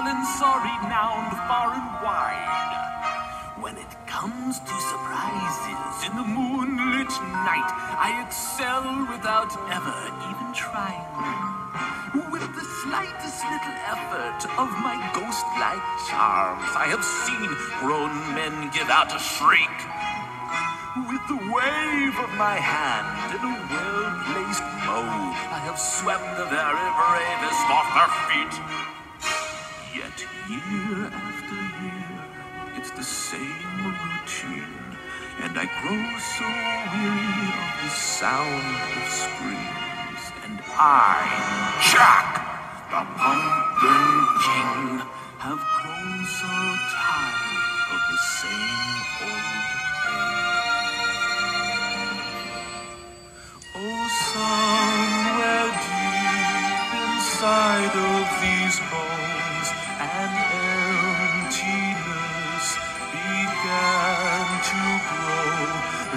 talents are renowned far and wide. When it comes to surprises in the moonlit night, I excel without ever even trying. With the slightest little effort of my ghost-like charms, I have seen grown men give out a shriek. With the wave of my hand in a well-placed mow, I have swept the very bravest off their feet. Yet year after year, it's the same routine, and I grow so weary of the sound of screams. And I, Jack, the Pumpkin of bones, an emptiness began to grow.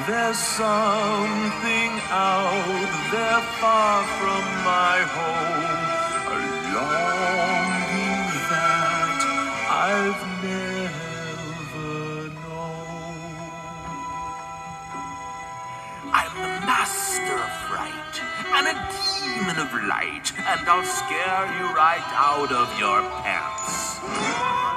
There's something out there far from my home, a longing that I've never known. I'm the master fright and a demon of light, and I'll scare you right out of your pants.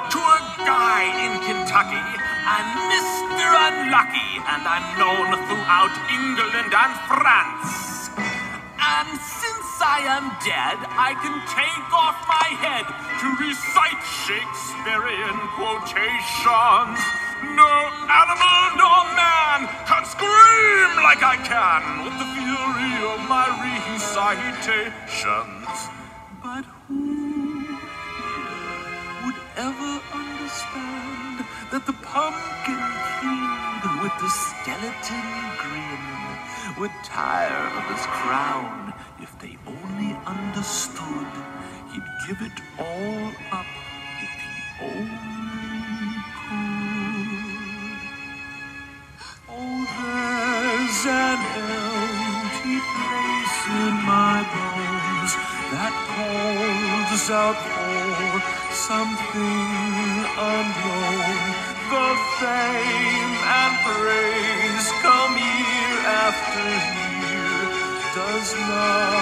Tour guide in Kentucky, I'm Mr. Unlucky, and I'm known throughout England and France. And since I am dead, I can take off my head to recite Shakespearean quotations. No animal nor man can scream like I can with the my recitations. But who would ever understand that the pumpkin king with the skeleton grin would tire of his crown if they only understood he'd give it all up if he only could. Oh, there's an that calls out for something unknown. The fame and praise come year after year. Does nothing